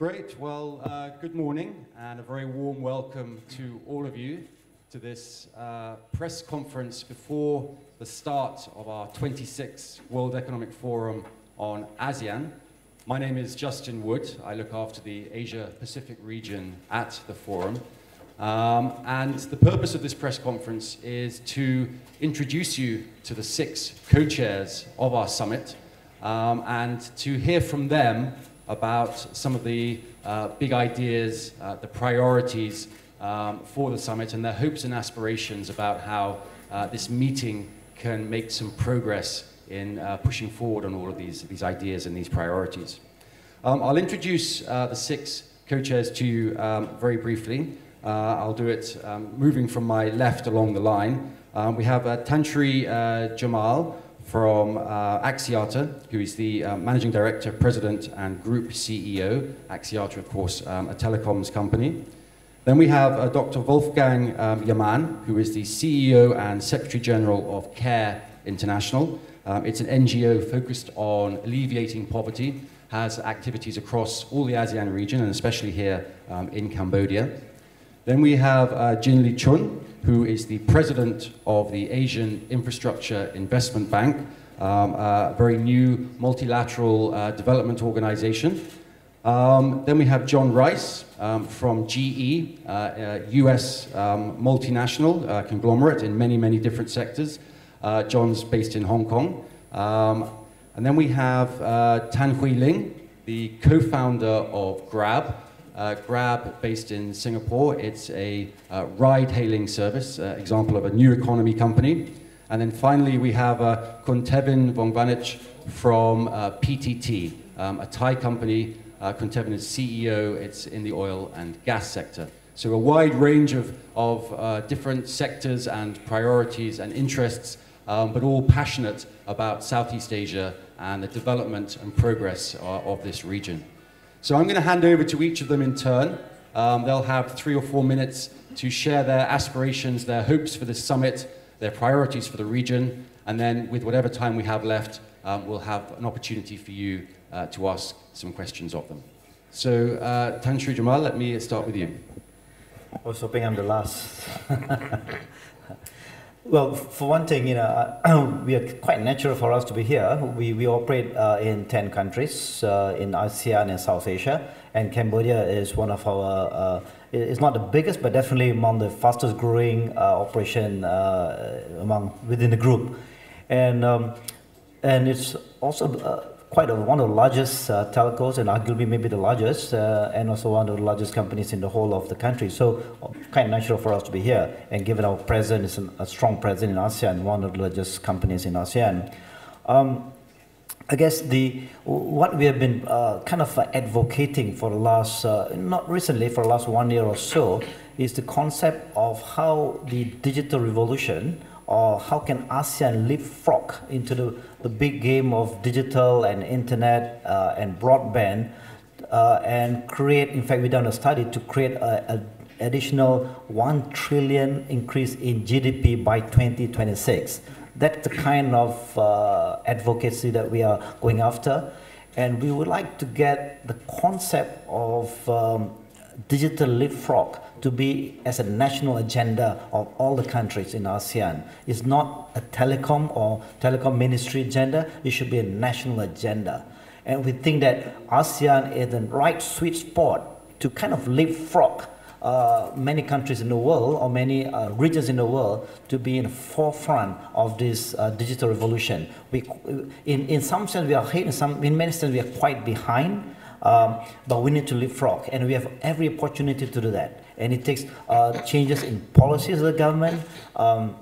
Great. Well, uh, good morning and a very warm welcome to all of you to this uh, press conference before the start of our 26th World Economic Forum on ASEAN. My name is Justin Wood. I look after the Asia Pacific region at the forum. Um, and the purpose of this press conference is to introduce you to the six co-chairs of our summit um, and to hear from them about some of the uh, big ideas, uh, the priorities um, for the summit and their hopes and aspirations about how uh, this meeting can make some progress in uh, pushing forward on all of these, these ideas and these priorities. Um, I'll introduce uh, the six co-chairs to you um, very briefly. I'll do it um, moving from my left along the line. Um, we have uh, Jamal from uh, Axiata, who is the uh, Managing Director, President, and Group CEO. Axiata, of course, um, a telecoms company. Then we have uh, Dr. Wolfgang um, Jamann, who is the CEO and Secretary General of CARE International. Um, it's an NGO focused on alleviating poverty, has activities across all the ASEAN region, and especially here um, in Cambodia. Then we have uh, Jin Liqun, who is the president of the Asian Infrastructure Investment Bank, um, a very new multilateral uh, development organization. Um, then we have John Rice um, from GE, uh, uh, US um, multinational uh, conglomerate in many, many different sectors. Uh, John's based in Hong Kong. Um, and then we have uh, Tan Hooi Ling, the co-founder of Grab, uh, Grab, based in Singapore, it's a uh, ride-hailing service, uh, example of a new economy company. And then finally, we have uh, Khun Tevin Vongvanich from uh, PTT, um, a Thai company. Uh, Khun Tevin is CEO. It's in the oil and gas sector. So a wide range of, of uh, different sectors and priorities and interests, um, but all passionate about Southeast Asia and the development and progress of this region. So I'm going to hand over to each of them in turn. Um, they'll have three or four minutes to share their aspirations, their hopes for this summit, their priorities for the region, and then with whatever time we have left, um, we'll have an opportunity for you uh, to ask some questions of them. So, uh, Tan Sri Jamal, let me start with you. I was hoping I'm the last. Well, for one thing, you know, we are quite natural for us to be here. We, we operate uh, in 10 countries uh, in ASEAN and South Asia, and Cambodia is one of our, uh, it's not the biggest, but definitely among the fastest growing uh, operation uh, among within the group. And, um, and it's also uh, quite a, one of the largest uh, telcos and arguably maybe the largest uh, and also one of the largest companies in the whole of the country. So kind of natural for us to be here and given our presence, a strong presence in ASEAN, one of the largest companies in ASEAN. Um, I guess the what we have been uh, kind of advocating for the last, uh, not recently, for the last one year or so, is the concept of how the digital revolution or how can ASEAN leapfrog into the, the big game of digital and internet uh, and broadband uh, and create, in fact, we've done a study to create an additional 1 trillion increase in GDP by 2026. That's the kind of uh, advocacy that we are going after. And we would like to get the concept of um, digital leapfrog to be as a national agenda of all the countries in ASEAN. It's not a telecom or telecom ministry agenda, it should be a national agenda. And we think that ASEAN is the right sweet spot to kind of leapfrog uh, many countries in the world or many uh, regions in the world to be in the forefront of this uh, digital revolution. We, in, in some sense, we are ahead, in, some, in many sense, we are quite behind, um, but we need to leapfrog, and we have every opportunity to do that and it takes uh, changes in policies of the government, um,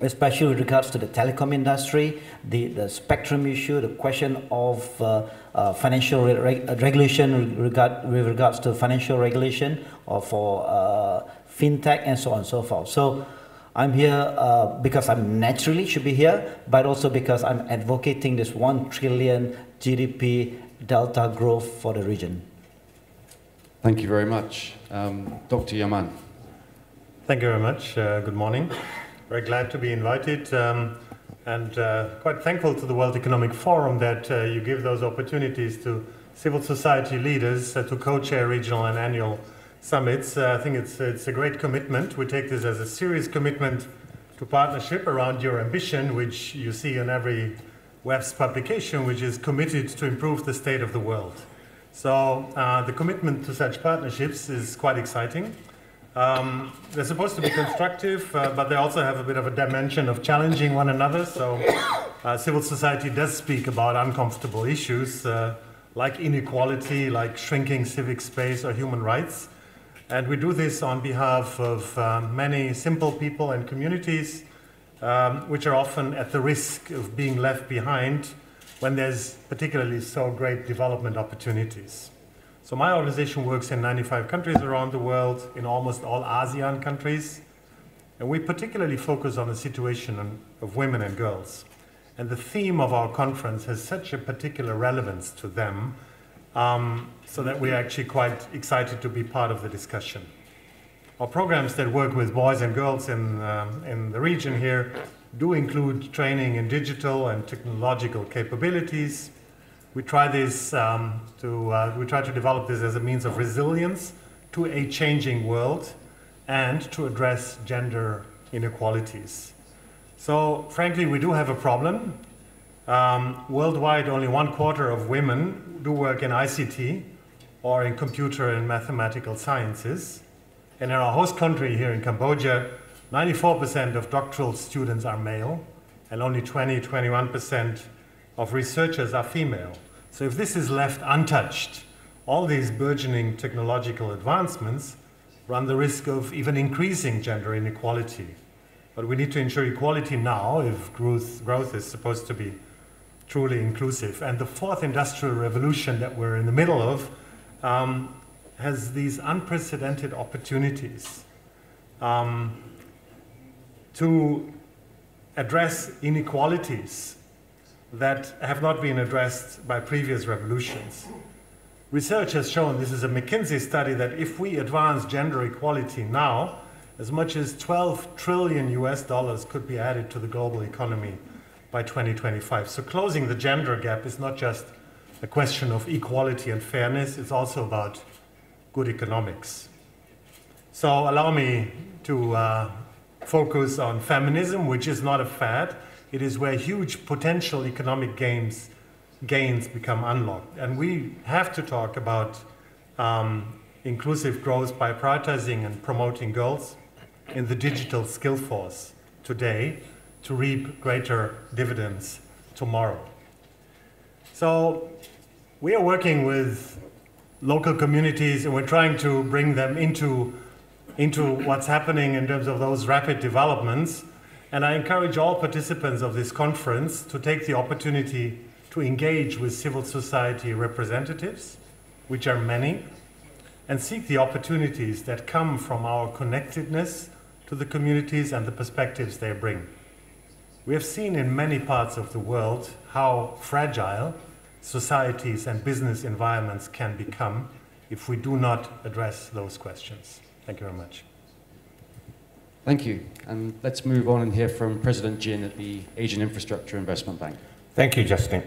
especially with regards to the telecom industry, the, the spectrum issue, the question of uh, uh, financial re regulation regard, with regards to financial regulation or for uh, fintech and so on and so forth. So I'm here uh, because I'm naturally should be here, but also because I'm advocating this 1 trillion GDP delta growth for the region. Thank you very much. Um, Dr. Jamann. Thank you very much. Uh, good morning. Very glad to be invited um, and uh, quite thankful to the World Economic Forum that uh, you give those opportunities to civil society leaders uh, to co-chair regional and annual summits. Uh, I think it's, it's a great commitment. We take this as a serious commitment to partnership around your ambition, which you see in every WEF's publication, which is committed to improve the state of the world. So uh, the commitment to such partnerships is quite exciting. Um, they're supposed to be constructive, uh, but they also have a bit of a dimension of challenging one another. So uh, civil society does speak about uncomfortable issues uh, like inequality, like shrinking civic space or human rights. And we do this on behalf of uh, many simple people and communities, um, which are often at the risk of being left behind when there's particularly so great development opportunities. So my organization works in 95 countries around the world, in almost all ASEAN countries, and we particularly focus on the situation of women and girls. And the theme of our conference has such a particular relevance to them um, so that we're actually quite excited to be part of the discussion. Our programs that work with boys and girls in, um, in the region here do include training in digital and technological capabilities. We try this um, to, uh, we try to develop this as a means of resilience to a changing world and to address gender inequalities. So frankly, we do have a problem. Um, worldwide, only one quarter of women do work in ICT or in computer and mathematical sciences. And in our host country here in Cambodia, 94% of doctoral students are male, and only 20 21% of researchers are female. So if this is left untouched, all these burgeoning technological advancements run the risk of even increasing gender inequality. But we need to ensure equality now if growth, growth is supposed to be truly inclusive. And the fourth industrial revolution that we're in the middle of um, has these unprecedented opportunities um, to address inequalities that have not been addressed by previous revolutions. Research has shown, this is a McKinsey study, that if we advance gender equality now, as much as 12 trillion US dollars could be added to the global economy by 2025. So closing the gender gap is not just a question of equality and fairness, it's also about good economics. So allow me to uh, focus on feminism, which is not a fad. It is where huge potential economic gains, gains become unlocked. And we have to talk about um, inclusive growth by prioritizing and promoting girls in the digital skill force today to reap greater dividends tomorrow. So we are working with local communities and we're trying to bring them into, into what's happening in terms of those rapid developments. And I encourage all participants of this conference to take the opportunity to engage with civil society representatives, which are many, and seek the opportunities that come from our connectedness to the communities and the perspectives they bring. We have seen in many parts of the world how fragile societies and business environments can become if we do not address those questions. Thank you very much. Thank you. And let's move on and hear from President Jin at the Asian Infrastructure Investment Bank. Thank you, Justin.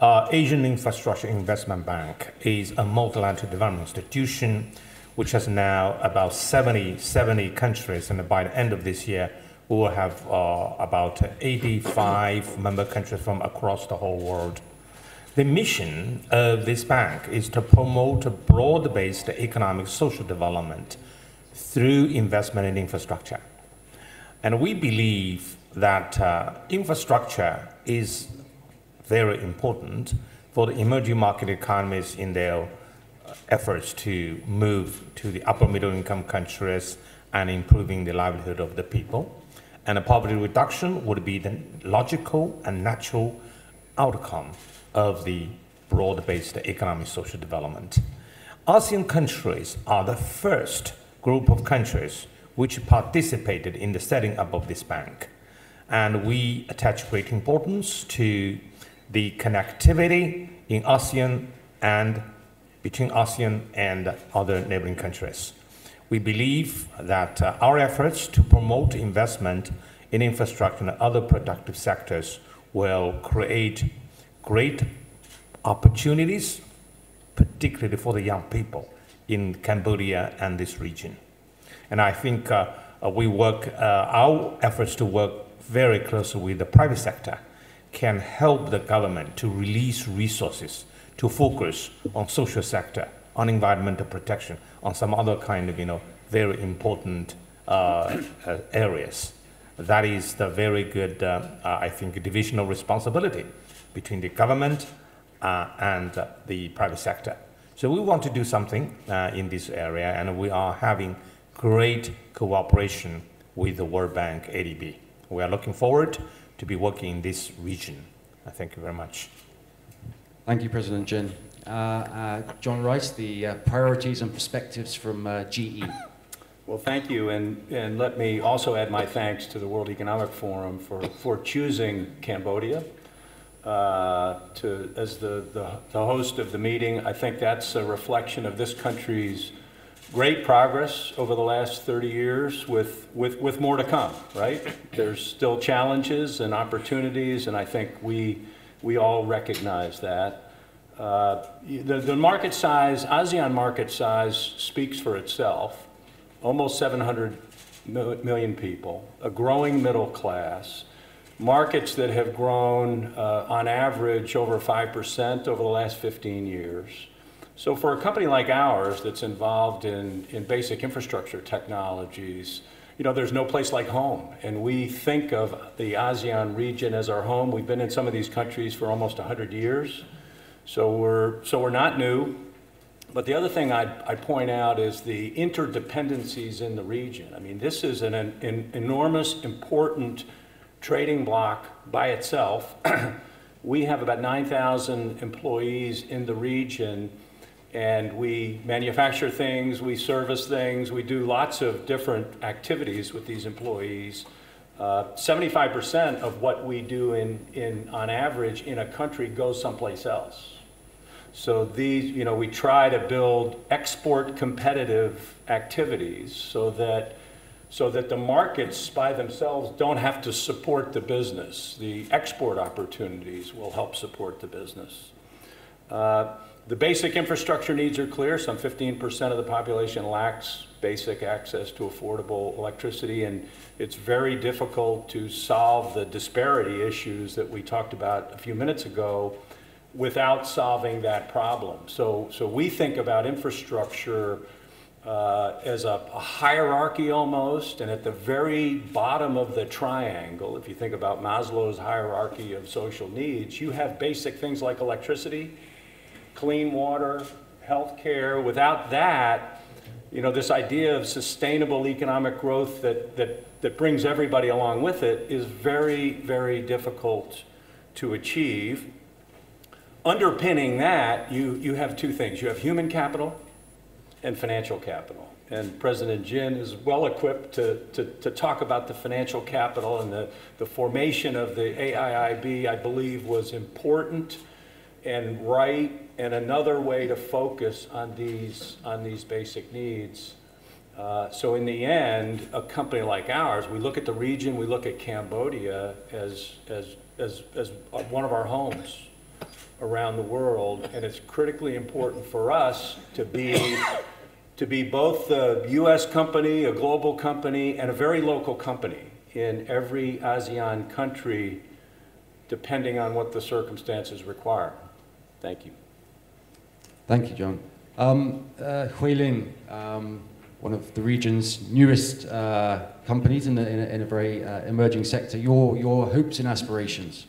Uh, Asian Infrastructure Investment Bank is a multilateral development institution which has now about 70, 70 countries, and by the end of this year, we will have uh, about 85 member countries from across the whole world. The mission of this bank is to promote a broad-based economic social development through investment in infrastructure. And we believe that uh, infrastructure is very important for the emerging market economies in their efforts to move to the upper middle income countries and improving the livelihood of the people. And a poverty reduction would be the logical and natural outcome of the broad-based economic social development. ASEAN countries are the first group of countries which participated in the setting up of this bank. And we attach great importance to the connectivity in ASEAN and between ASEAN and other neighboring countries. We believe that uh, our efforts to promote investment in infrastructure and other productive sectors will create great opportunities particularly for the young people in Cambodia and this region. And I think uh, uh, we work, uh, our efforts to work very closely with the private sector can help the government to release resources to focus on social sector, on environmental protection, on some other kind of, you know, very important uh, uh, areas. That is the very good, uh, I think, division of responsibility between the government and the private sector. So we want to do something in this area, and we are having great cooperation with the World Bank ADB. We are looking forward to be working in this region. I thank you very much. Thank you, President Jin. Uh, uh, John Rice, the uh, priorities and perspectives from GE. Well, thank you, and, and let me also add my thanks to the World Economic Forum for, for choosing Cambodia uh, to, as the, the, the, host of the meeting. I think that's a reflection of this country's great progress over the last 30 years with, with, with more to come, right? There's still challenges and opportunities, and I think we, we all recognize that. Uh, the, the market size, ASEAN market size speaks for itself almost 700 million people, a growing middle class, markets that have grown uh, on average over 5% over the last 15 years. So for a company like ours that's involved in, in basic infrastructure technologies, you know, there's no place like home. And we think of the ASEAN region as our home. We've been in some of these countries for almost 100 years. So we're, so we're not new. But the other thing I'd, I'd, point out is the interdependencies in the region. I mean, this is an, an enormous, important trading block by itself. we have about 9,000 employees in the region, and we manufacture things, we service things, we do lots of different activities with these employees. 75% uh, of what we do in, in, on average in a country goes someplace else. So these, you know, we try to build export competitive activities so that so that the markets by themselves don't have to support the business. The export opportunities will help support the business. Uh, the basic infrastructure needs are clear. Some 15% of the population lacks basic access to affordable electricity, and it's very difficult to solve the disparity issues that we talked about a few minutes ago without solving that problem. So, so we think about infrastructure uh, as a, a, hierarchy almost, and at the very bottom of the triangle, if you think about Maslow's hierarchy of social needs, you have basic things like electricity, clean water, health care. Without that, you know, this idea of sustainable economic growth that, that, that brings everybody along with it is very, very difficult to achieve underpinning that, you, you have two things. You have human capital and financial capital. And President Jin is well equipped to, to, to talk about the financial capital and the, the formation of the AIIB, I believe, was important and right and another way to focus on these, on these basic needs. Uh, so in the end, a company like ours, we look at the region, we look at Cambodia as, as, as, as one of our homes around the world, and it's critically important for us to be to be both a U.S. company, a global company, and a very local company in every ASEAN country, depending on what the circumstances require. Thank you. Thank you, John. Um, uh, Hooi Ling, um, one of the region's newest uh, companies in, the, in, a, in a very uh, emerging sector, your, your hopes and aspirations.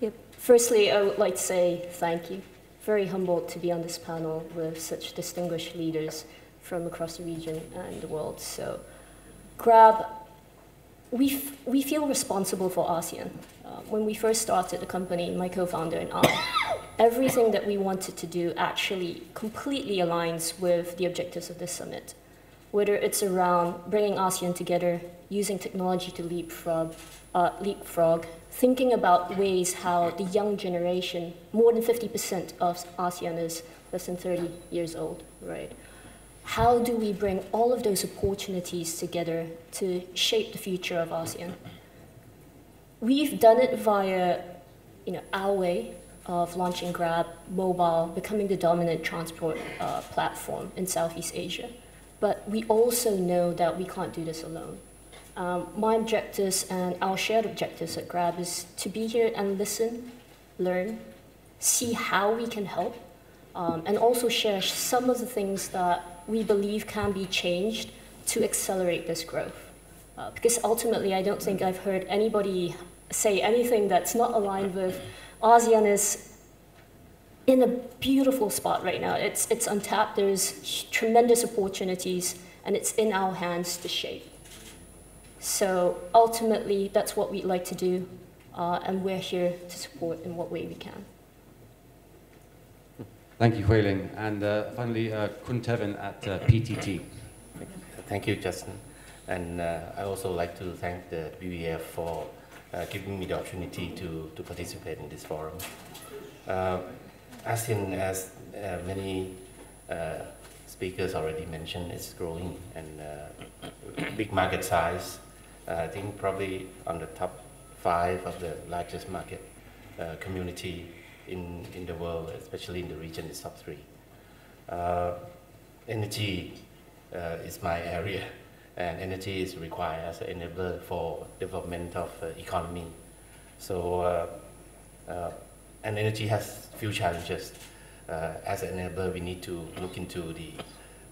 Yep. Firstly, I would like to say thank you. Very humbled to be on this panel with such distinguished leaders from across the region and the world. So, Grab, we, we feel responsible for ASEAN. Uh, when we first started the company, my co-founder and I, everything that we wanted to do actually completely aligns with the objectives of this summit. Whether it's around bringing ASEAN together, using technology to leapfrog, uh, leapfrog thinking about ways how the young generation, more than 50% of ASEAN is less than 30 years old, right? How do we bring all of those opportunities together to shape the future of ASEAN? We've done it via you know, our way, of launching Grab mobile, becoming the dominant transport uh, platform in Southeast Asia. But we also know that we can't do this alone. Um, my objectives and our shared objectives at Grab is to be here and listen, learn, see how we can help, um, and also share some of the things that we believe can be changed to accelerate this growth. Uh, because ultimately, I don't think I've heard anybody say anything that's not aligned with ASEAN is in a beautiful spot right now. It's, it's untapped, there's tremendous opportunities, and it's in our hands to shape. So ultimately, that's what we'd like to do, uh, and we're here to support in what way we can. Thank you, Hooi Ling. And uh, finally, uh, Khun Tevin at uh, PTT. Thank you, Justin. And uh, I also like to thank the WEF for uh, giving me the opportunity to, to participate in this forum. Uh, ASEAN, as uh, many uh, speakers already mentioned, is growing and uh, big market size. Uh, I think probably on the top five of the largest market uh, community in, in the world, especially in the region, is top three. Uh, energy uh, is my area, and energy is required as an enabler for development of uh, economy. So, uh, uh, and energy has few challenges. Uh, as an enabler, we need to look into the,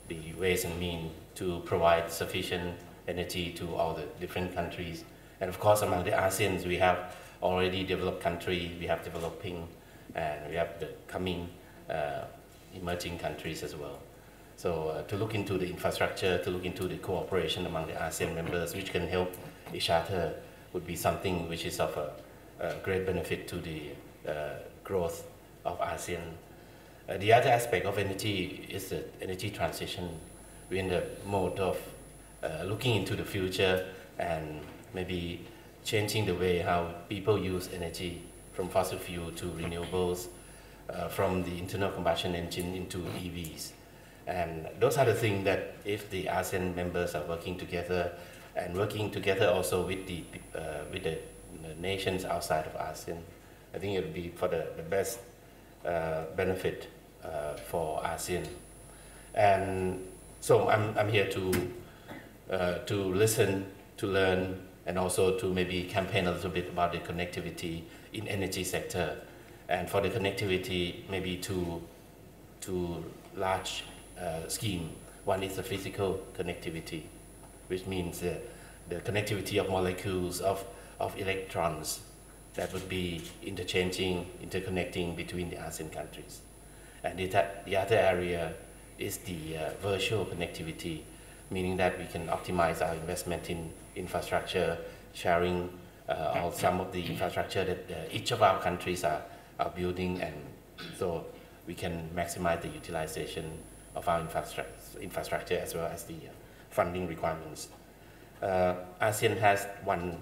the ways and means to provide sufficient energy to all the different countries. And of course, among the ASEANs, we have already developed country, we have developing, and we have the coming uh, emerging countries as well. So uh, to look into the infrastructure, to look into the cooperation among the ASEAN members, which can help each other, would be something which is of a, a great benefit to the uh, growth of ASEAN. The other aspect of energy is the energy transition. We're in the mode of uh, looking into the future and maybe changing the way how people use energy from fossil fuel to renewables, uh, from the internal combustion engine into EVs. And those are the things that if the ASEAN members are working together and working together also with the, uh, with the, nations outside of ASEAN, I think it would be for the, the best uh, benefit uh, for ASEAN. And so I'm, I'm here to, uh, to listen, to learn, and also to maybe campaign a little bit about the connectivity in energy sector. And for the connectivity, maybe two, two large uh, scheme. One is the physical connectivity, which means uh, the connectivity of molecules, of, of electrons, that would be interchanging, interconnecting between the ASEAN countries. And the, the other area is the uh, virtual connectivity, meaning that we can optimize our investment in infrastructure, sharing uh, all some of the infrastructure that uh, each of our countries are, are building, and so we can maximize the utilization of our infrastructure, infrastructure as well as the uh, funding requirements. Uh, ASEAN has one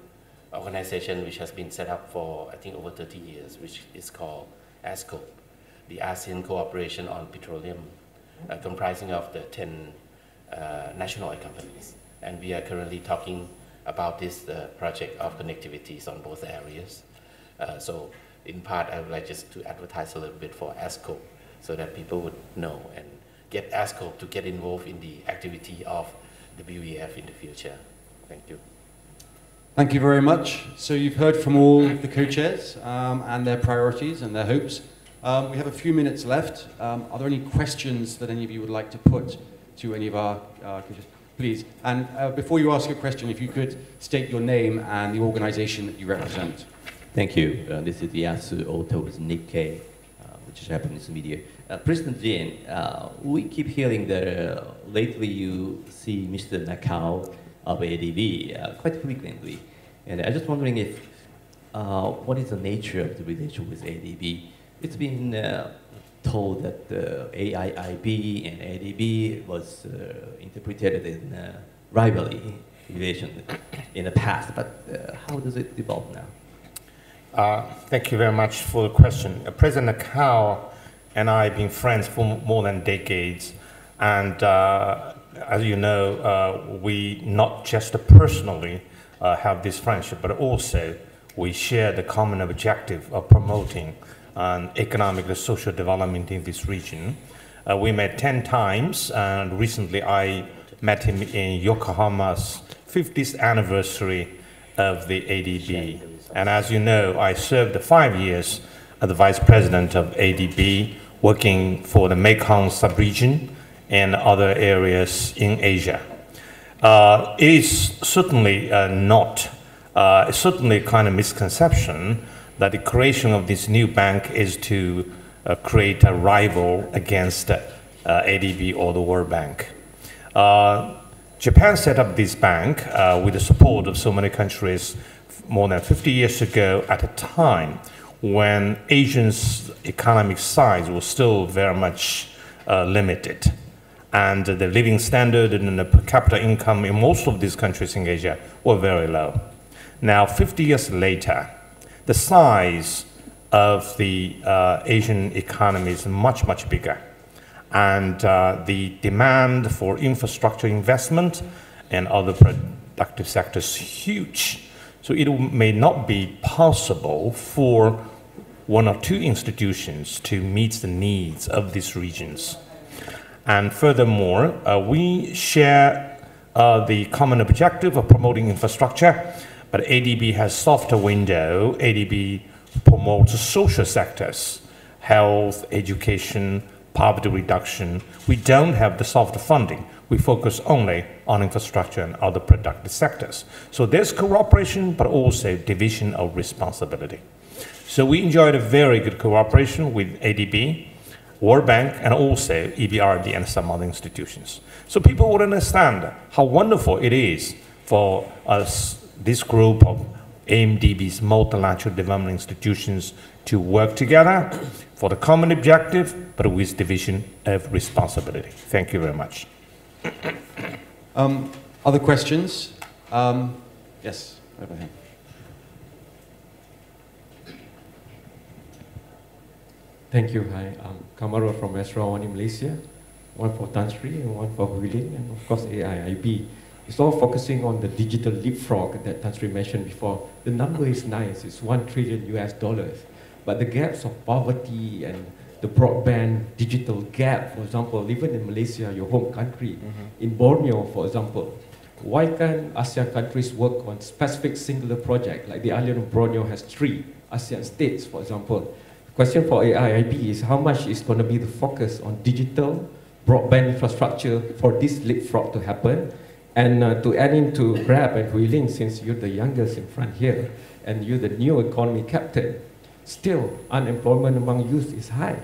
organization which has been set up for I think over 30 years, which is called ASCOPE, the ASEAN Cooperation on Petroleum, uh, comprising of the 10 uh, national oil companies. And we are currently talking about this project of connectivities on both areas. Uh, so in part, I would like just to advertise a little bit for ASCOPE so that people would know and get ASCOPE to get involved in the activity of the WEF in the future. Thank you. Thank you very much. So you've heard from all the co-chairs um, and their priorities and their hopes. Um, we have a few minutes left. Um, are there any questions that any of you would like to put to any of our uh, co-chairs? Please. And uh, before you ask a question, if you could state your name and the organization that you represent. Thank you. Uh, this is Yasu Oto with Nikkei, uh, which is Japanese media. Uh, President Jin, uh, we keep hearing that uh, lately you see Mr. Nakao of ADB uh, quite frequently. And I'm just wondering if, what is the nature of the relation with ADB? It's been told that the AIIB and ADB was uh, interpreted in rivalry relation in the past, but uh, how does it develop now? Uh, thank you very much for the question. Uh, President Nakao and I have been friends for more than decades, and uh, as you know, uh, we not just personally have this friendship, but also we share the common objective of promoting and economic and social development in this region. Uh, we met 10 times, and recently I met him in Yokohama's 50th anniversary of the ADB. And as you know, I served five years as the vice president of ADB, working for the Mekong sub-region and other areas in Asia. Uh, it is certainly uh, not, uh, certainly kind of misconception that the creation of this new bank is to uh, create a rival against uh, ADB or the World Bank. Uh, Japan set up this bank with the support of so many countries more than 50 years ago at a time when Asia's economic size was still very much limited and the living standard and the per capita income in most of these countries in Asia were very low. Now, 50 years later, the size of the uh, Asian economy is much, much bigger. And uh, the demand for infrastructure investment and other productive sectors is huge. So it may not be possible for one or two institutions to meet the needs of these regions. And furthermore, uh, we share uh, the common objective of promoting infrastructure, but ADB has softer window. ADB promotes social sectors, health, education, poverty reduction. We don't have the soft funding. We focus only on infrastructure and other productive sectors. So there's cooperation, but also division of responsibility. So we enjoyed a very good cooperation with ADB World Bank, and also EBRD and some other institutions. So people would understand how wonderful it is for us, this group of AMDB's multilateral development institutions to work together for the common objective, but with division of responsibility. Thank you very much. Um, other questions? Um, yes, over here. Thank you. Hi, I'm Kamarul from Astro Awani, Malaysia. One for Tan Sri and one for Hooi Ling, and of course AIIB. It's all focusing on the digital leapfrog that Tan Sri mentioned before. The number is nice, it's one trillion US dollars. But the gaps of poverty and the broadband digital gap, for example, even in Malaysia, your home country, mm-hmm. in Borneo, for example, why can't ASEAN countries work on specific singular project like the island of Borneo has three ASEAN states, for example? The question for AIIB is how much is going to be the focus on digital broadband infrastructure for this leapfrog to happen? And uh, to add into Grab and Hooi Ling, since you're the youngest in front here, and you're the new economy captain, still unemployment among youth is high.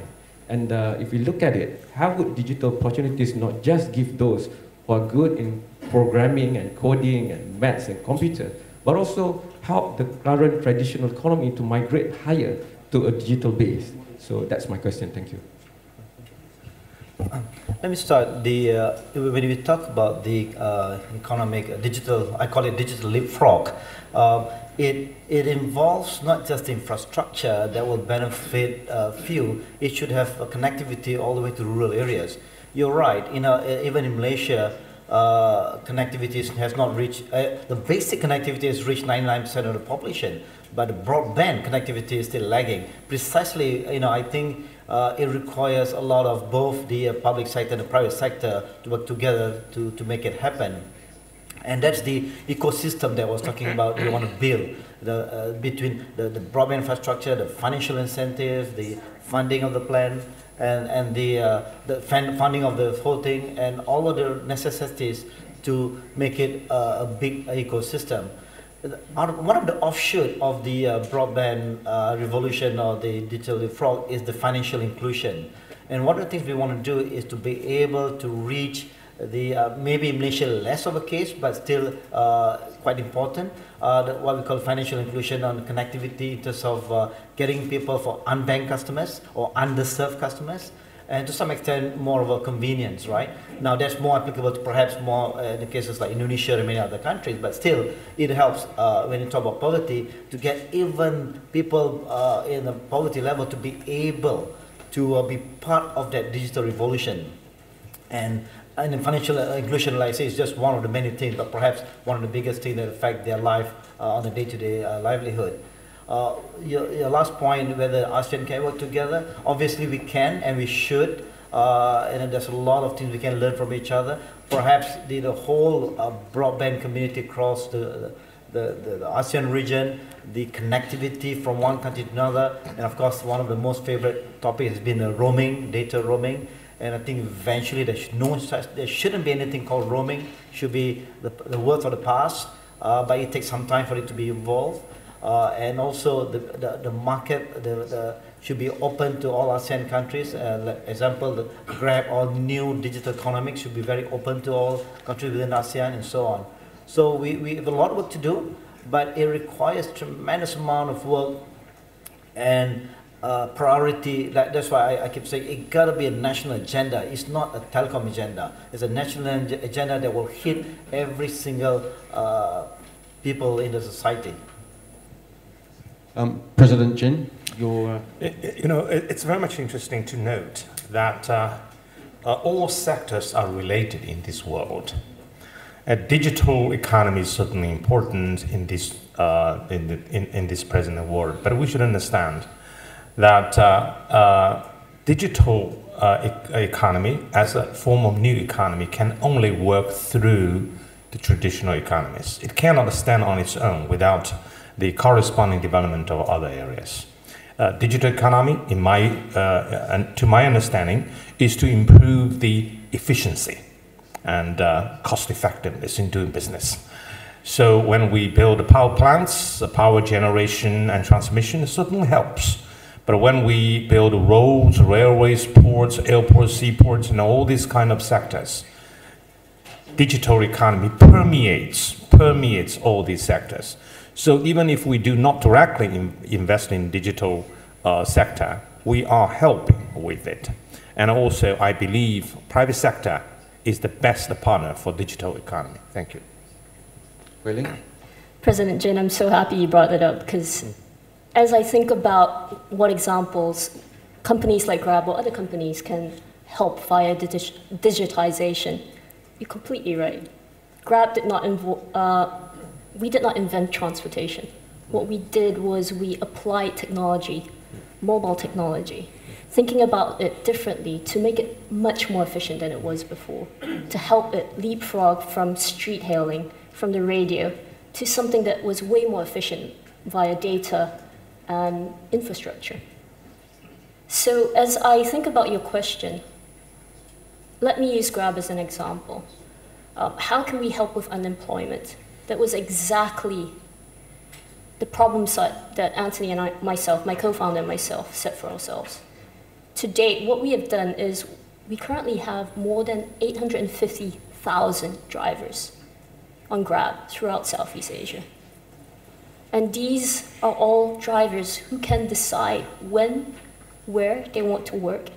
And uh, if we look at it, how would digital opportunities not just give those who are good in programming and coding and maths and computer, but also help the current traditional economy to migrate higher to a digital base? So that's my question. Thank you. Let me start. The uh, when we talk about the uh, economic uh, digital, I call it digital leapfrog. Uh, it it involves not just infrastructure that will benefit uh, few. It should have connectivity all the way to rural areas. You're right. You know, even in Malaysia, uh, connectivity has not reached uh, the basic connectivity has reached 99% of the population but the broadband connectivity is still lagging. Precisely, you know, I think uh, it requires a lot of both the uh, public sector and the private sector to work together to, to make it happen. And that's the ecosystem that I was talking about. We want to build the, uh, between the, the broadband infrastructure, the financial incentive, the funding of the plan, and, and the, uh, the funding of the whole thing, and all of the necessities to make it uh, a big ecosystem one of the offshoot of the uh, broadband uh, revolution or the digital leapfrog is the financial inclusion. And one of the things we want to do is to be able to reach the uh, maybe Malaysia less of a case, but still uh, quite important. Uh, the, what we call financial inclusion on connectivity in terms of uh, getting people for unbanked customers or underserved customers and to some extent more of a convenience, right? Now that's more applicable to perhaps more uh, in the cases like Indonesia and many other countries, but still it helps uh, when you talk about poverty to get even people in the poverty level to be able to be part of that digital revolution. And and in financial uh, inclusion, like I say, is just one of the many things, but perhaps one of the biggest things that affect their life uh, on a day-to-day livelihood. Uh, your, your last point, whether ASEAN can work together, obviously we can and we should. Uh, and there's a lot of things we can learn from each other. Perhaps the, the whole uh, broadband community across the, the, the, the, ASEAN region, the connectivity from one country to another, and of course one of the most favorite topics has been the roaming, data roaming. And I think eventually there, should no there shouldn't be anything called roaming. Should be the, the words of the past, uh, but it takes some time for it to be evolved. Uh, and also the, the, the market the, the, should be open to all ASEAN countries. Uh, like example, the Grab or new digital economics should be very open to all countries within ASEAN and so on. So we, we have a lot of work to do, but it requires tremendous amount of work and uh, priority. That, that's why I, I keep saying it got to be a national agenda. It's not a telecom agenda. It's a national agenda that will hit every single uh, people in the society. Um, President Jin, your... Uh... You know, it's very much interesting to note that uh, uh, all sectors are related in this world. A digital economy is certainly important in this, uh, in, the, in, in, this present world, but we should understand that uh, uh, digital e economy as a form of new economy can only work through the traditional economies. It cannot stand on its own without the corresponding development of other areas. Uh, digital economy, in my, uh, and to my understanding, is to improve the efficiency and uh, cost effectiveness in doing business. So when we build power plants, the power generation and transmission certainly helps. But when we build roads, railways, ports, airports, seaports, and all these kind of sectors, digital economy permeates, permeates all these sectors. So even if we do not directly in invest in digital uh, sector, we are helping with it. And also, I believe private sector is the best partner for digital economy. Thank you. Really? President Jin, I'm so happy you brought that up because as I think about what examples companies like Grab or other companies can help via digi digitization, you're completely right. Grab did not uh, we did not invent transportation. What we did was we applied technology, mobile technology, thinking about it differently to make it much more efficient than it was before, to help it leapfrog from street hailing, from the radio, to something that was way more efficient via data and infrastructure. So as I think about your question, let me use Grab as an example. Uh, how can we help with unemployment? that was exactly the problem set that Anthony and I, myself, my co-founder and myself, set for ourselves. To date, what we have done is we currently have more than 850,000 drivers on Grab throughout Southeast Asia. And these are all drivers who can decide when, where they want to work,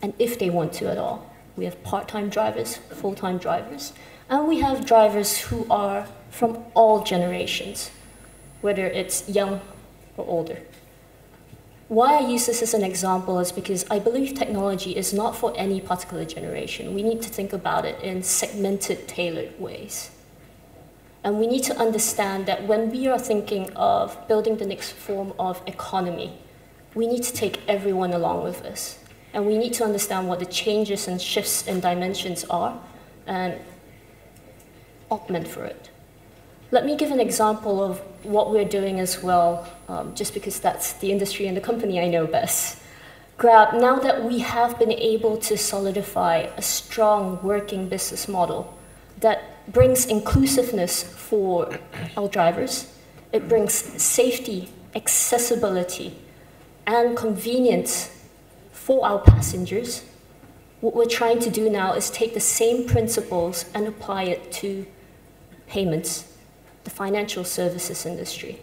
and if they want to at all. We have part-time drivers, full-time drivers, and we have drivers who are from all generations, whether it's young or older. Why I use this as an example is because I believe technology is not for any particular generation. We need to think about it in segmented, tailored ways. And we need to understand that when we are thinking of building the next form of economy, we need to take everyone along with us. And we need to understand what the changes and shifts in dimensions are and augment for it. Let me give an example of what we're doing as well, um, just because that's the industry and the company I know best. Grab, now that we have been able to solidify a strong working business model that brings inclusiveness for our drivers, it brings safety, accessibility, and convenience for our passengers, what we're trying to do now is take the same principles and apply it to payments, the financial services industry.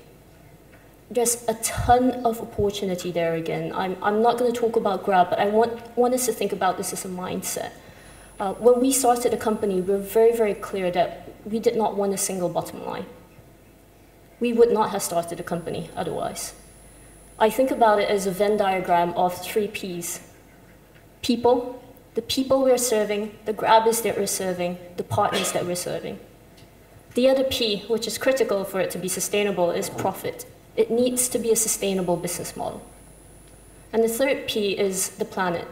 There's a ton of opportunity there again. I'm, I'm not going to talk about Grab, but I want, want us to think about this as a mindset. Uh, when we started the company, we were very, very clear that we did not want a single bottom line. We would not have started a company otherwise. I think about it as a Venn diagram of three P's. People, the people we're serving, the grabbers that we're serving, the partners that we're serving. The other P, which is critical for it to be sustainable, is profit. It needs to be a sustainable business model. And the third P is the planet.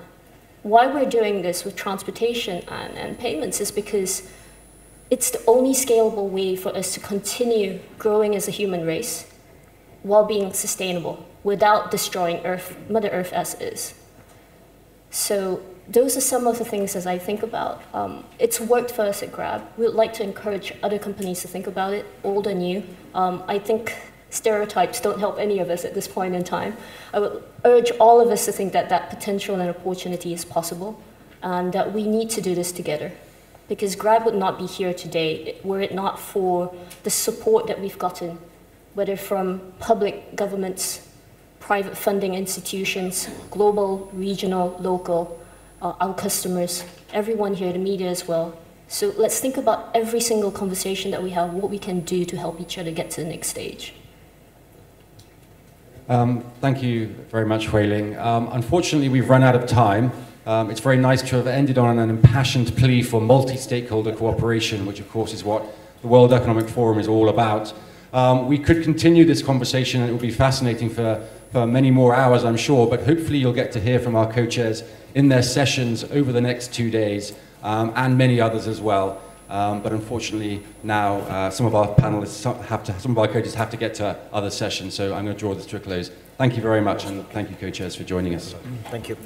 Why we're doing this with transportation and, and payments is because it's the only scalable way for us to continue growing as a human race while being sustainable without destroying Earth, Mother Earth as is. So those are some of the things as I think about. Um, it's worked for us at Grab. We would like to encourage other companies to think about it, old and new. Um, I think stereotypes don't help any of us at this point in time. I would urge all of us to think that that potential and opportunity is possible and that we need to do this together. Because Grab would not be here today were it not for the support that we've gotten, whether from public governments, private funding institutions, global, regional, local, uh, our customers, everyone here, the media as well. So let's think about every single conversation that we have, what we can do to help each other get to the next stage. Um, thank you very much, Hooi Ling. Um, unfortunately, we've run out of time. Um, it's very nice to have ended on an impassioned plea for multi-stakeholder cooperation, which of course is what the World Economic Forum is all about. Um, we could continue this conversation and it would be fascinating for, for many more hours, I'm sure, but hopefully you'll get to hear from our co-chairs in their sessions over the next two days um, and many others as well. Um, but unfortunately, now uh, some of our panelists have to, some of our coaches have to get to other sessions, so I'm going to draw this to a close. Thank you very much, and thank you, co-chairs, for joining us. Thank you.